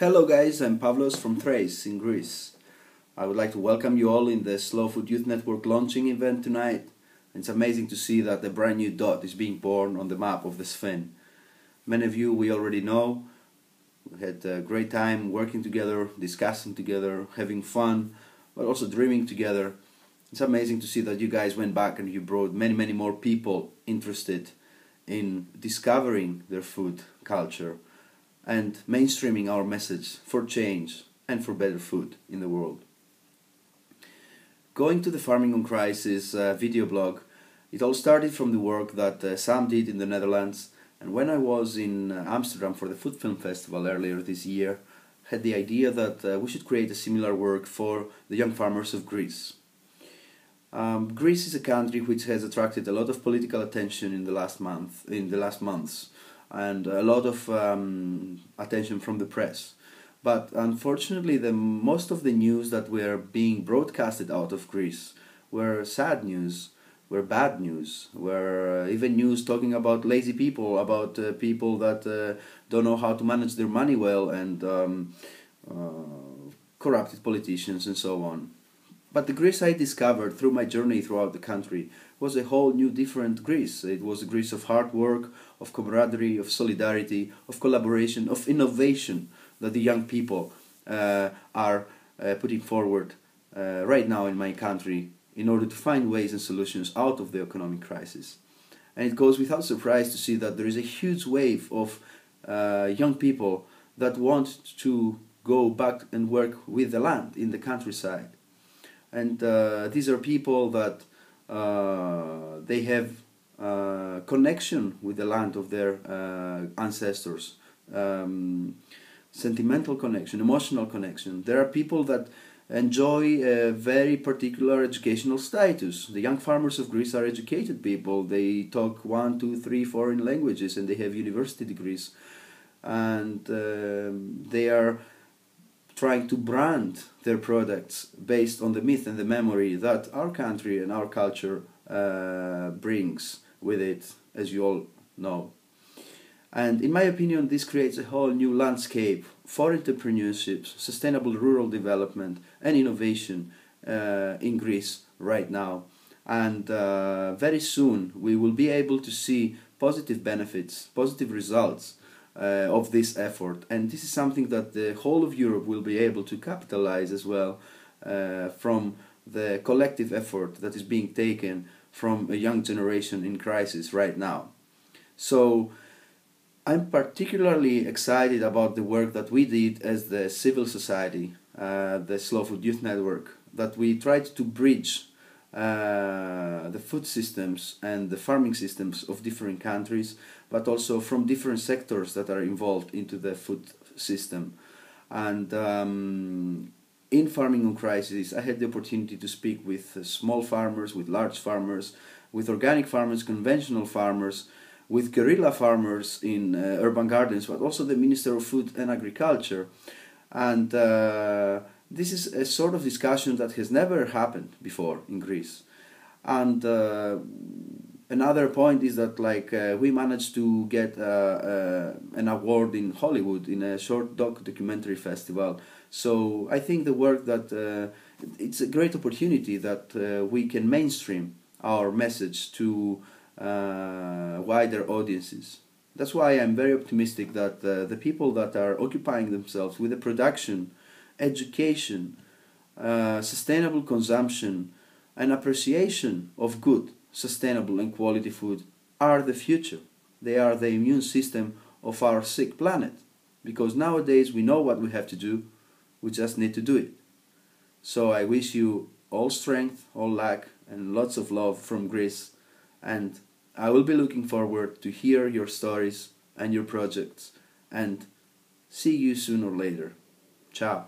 Hello guys, I'm Pavlos from Thrace in Greece. I would like to welcome you all in the Slow Food Youth Network launching event tonight. It's amazing to see that a brand new dot is being born on the map of the SFYN. Many of you we already know. We had a great time working together, discussing together, having fun, but also dreaming together. It's amazing to see that you guys went back and you brought many, many more people interested in discovering their food culture and mainstreaming our message for change and for better food in the world. Going to the Farming on Crisis uh, video blog, it all started from the work that uh, Sam did in the Netherlands, and when I was in uh, Amsterdam for the Food Film Festival earlier this year, had the idea that uh, we should create a similar work for the young farmers of Greece. Um, Greece is a country which has attracted a lot of political attention in the last month, in the last months, and a lot of um, attention from the press. But unfortunately, the most of the news that were being broadcasted out of Greece were sad news, were bad news, were uh, even news talking about lazy people, about uh, people that uh, don't know how to manage their money well, and um, uh, corrupted politicians and so on. But the Greece I discovered through my journey throughout the country was a whole new different Greece. It was a Greece of hard work, of camaraderie, of solidarity, of collaboration, of innovation that the young people uh, are uh, putting forward uh, right now in my country in order to find ways and solutions out of the economic crisis. And it goes without surprise to see that there is a huge wave of uh, young people that want to go back and work with the land in the countryside and uh, these are people that uh, they have uh, connection with the land of their uh, ancestors. Um, sentimental connection emotional connection. There are people that enjoy a very particular educational status. The young farmers of greece are educated people. They talk one two three foreign languages and they have university degrees. And um, they are trying to brand their products based on the myth and the memory that our country and our culture uh, brings with it, as you all know. And in my opinion, this creates a whole new landscape for entrepreneurship, sustainable rural development, and innovation uh, in Greece right now. And uh, very soon we will be able to see positive benefits, positive results uh, of this effort. And this is something that the whole of Europe will be able to capitalize as well uh, from the collective effort that is being taken from a young generation in crisis right now. So I'm particularly excited about the work that we did as the civil society, uh, the Slow Food Youth Network, that we tried to bridge uh, the food systems and the farming systems of different countries, but also from different sectors that are involved into the food system. And um, in Farming on Crisis, I had the opportunity to speak with small farmers, with large farmers, with organic farmers, conventional farmers, with guerrilla farmers in uh, urban gardens, but also the Minister of Food and Agriculture. And uh, this is a sort of discussion that has never happened before in Greece. And uh, another point is that like uh, we managed to get uh, uh an award in Hollywood in a short doc documentary festival. So I think the work that uh, it's a great opportunity that uh, we can mainstream our message to wider audiences. That's why I'm very optimistic that the people that are occupying themselves with the production education, uh, sustainable consumption, and appreciation of good, sustainable, and quality food are the future. They are the immune system of our sick planet. Because nowadays we know what we have to do, we just need to do it. So I wish you all strength, all luck, and lots of love from Greece. And I will be looking forward to hear your stories and your projects. And see you sooner or later. Ciao.